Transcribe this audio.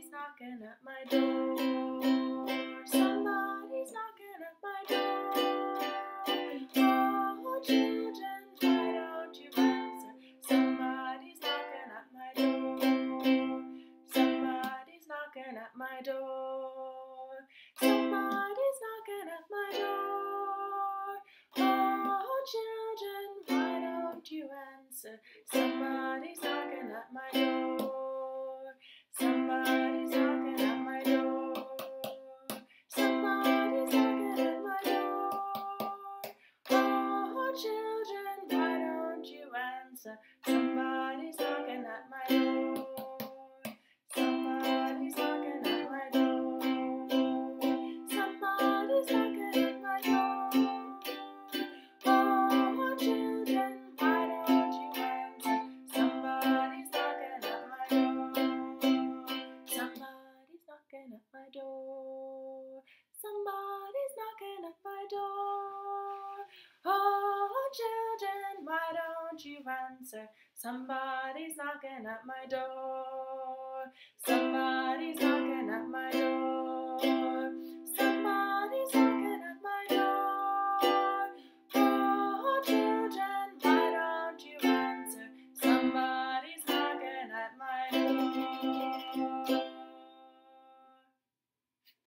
at my door. Somebody's knocking at my door. Oh, children, why don't you answer? Somebody's knocking at my door. Somebody's knocking at my door. Somebody's knocking at my door. Oh, children, why don't you answer? Somebody's knocking at my door. Answer? Somebody's knocking at my door. Somebody's knocking at my door. Somebody's knocking at my door. Oh, children, why don't you answer? Somebody's knocking at my door. Somebody's knocking at my door. Somebody's knocking at my door. Oh, children, why don't you answer? Somebody's knocking at my door. Somebody's knocking.